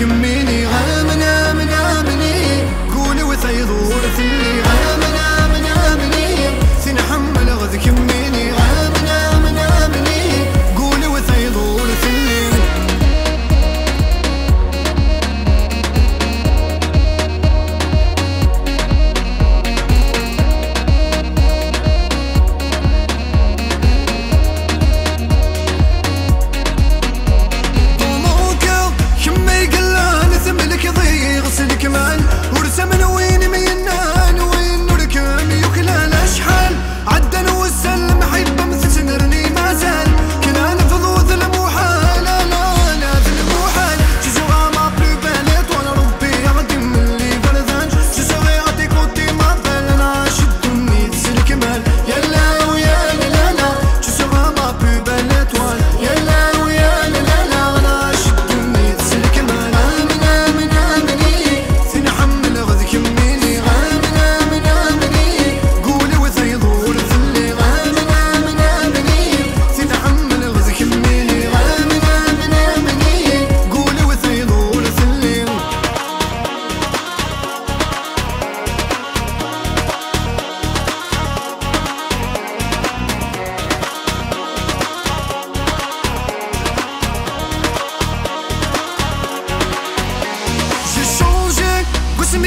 يكميني غامنا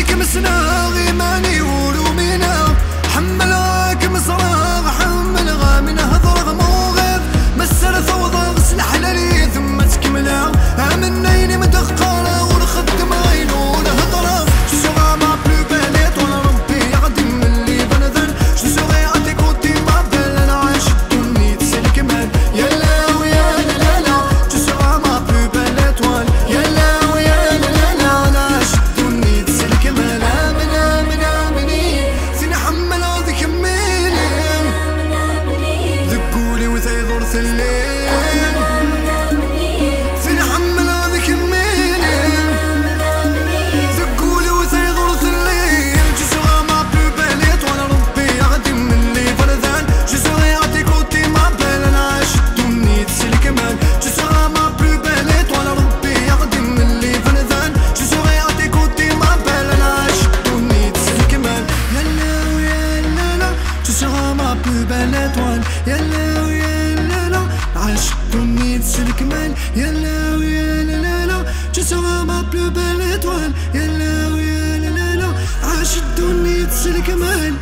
لك مسناغي ما البلد وان يلا ويلا لا. عاش كوني الكمال يلا ويلا لا لا. ما بلو يلا ويلا لا لا. الكمال